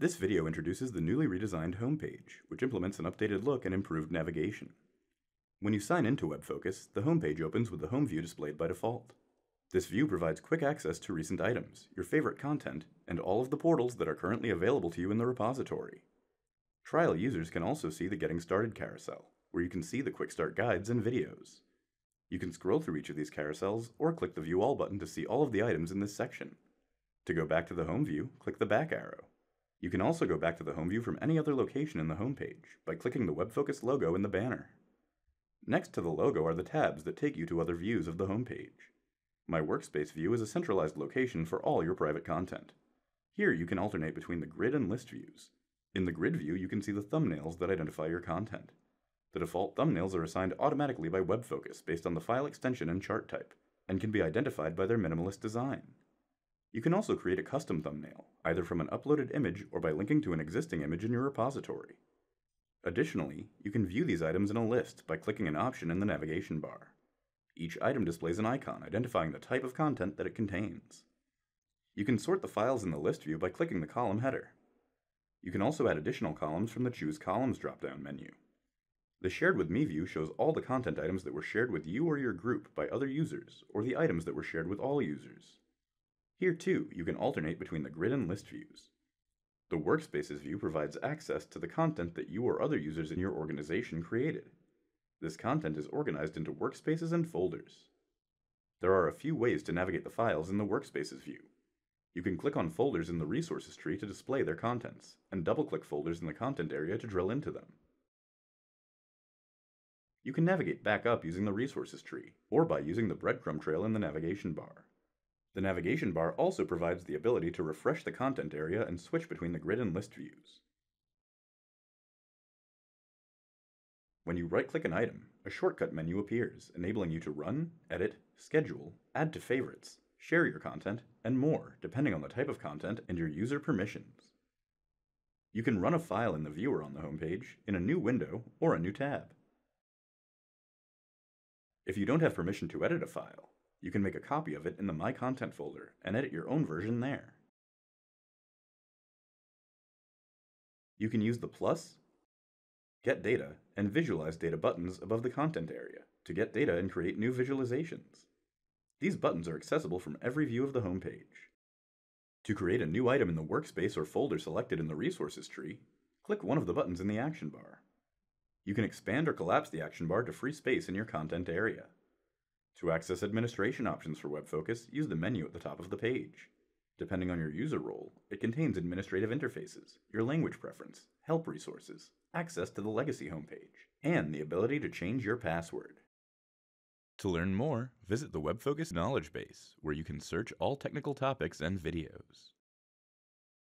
This video introduces the newly redesigned homepage, which implements an updated look and improved navigation. When you sign into WebFOCUS, the homepage opens with the home view displayed by default. This view provides quick access to recent items, your favorite content, and all of the portals that are currently available to you in the repository. Trial users can also see the Getting Started carousel, where you can see the quick start guides and videos. You can scroll through each of these carousels or click the View All button to see all of the items in this section. To go back to the home view, click the back arrow. You can also go back to the home view from any other location in the homepage by clicking the WebFOCUS logo in the banner. Next to the logo are the tabs that take you to other views of the homepage. My Workspace view is a centralized location for all your private content. Here you can alternate between the grid and list views. In the grid view, you can see the thumbnails that identify your content. The default thumbnails are assigned automatically by WebFOCUS based on the file extension and chart type, and can be identified by their minimalist design. You can also create a custom thumbnail, either from an uploaded image or by linking to an existing image in your repository. Additionally, you can view these items in a list by clicking an option in the navigation bar. Each item displays an icon identifying the type of content that it contains. You can sort the files in the list view by clicking the column header. You can also add additional columns from the Choose Columns drop-down menu. The Shared with Me view shows all the content items that were shared with you or your group by other users, or the items that were shared with all users. Here too, you can alternate between the grid and list views. The Workspaces view provides access to the content that you or other users in your organization created. This content is organized into workspaces and folders. There are a few ways to navigate the files in the Workspaces view. You can click on folders in the resources tree to display their contents, and double-click folders in the content area to drill into them. You can navigate back up using the resources tree, or by using the breadcrumb trail in the navigation bar. The navigation bar also provides the ability to refresh the content area and switch between the grid and list views. When you right-click an item, a shortcut menu appears, enabling you to run, edit, schedule, add to favorites, share your content, and more, depending on the type of content and your user permissions. You can run a file in the viewer on the homepage, in a new window, or a new tab. If you don't have permission to edit a file, you can make a copy of it in the My Content folder and edit your own version there. You can use the plus, get data, and visualize data buttons above the content area to get data and create new visualizations. These buttons are accessible from every view of the homepage. To create a new item in the workspace or folder selected in the resources tree, click one of the buttons in the action bar. You can expand or collapse the action bar to free space in your content area. To access administration options for WebFOCUS, use the menu at the top of the page. Depending on your user role, it contains administrative interfaces, your language preference, help resources, access to the legacy homepage, and the ability to change your password. To learn more, visit the WebFOCUS knowledge base, where you can search all technical topics and videos.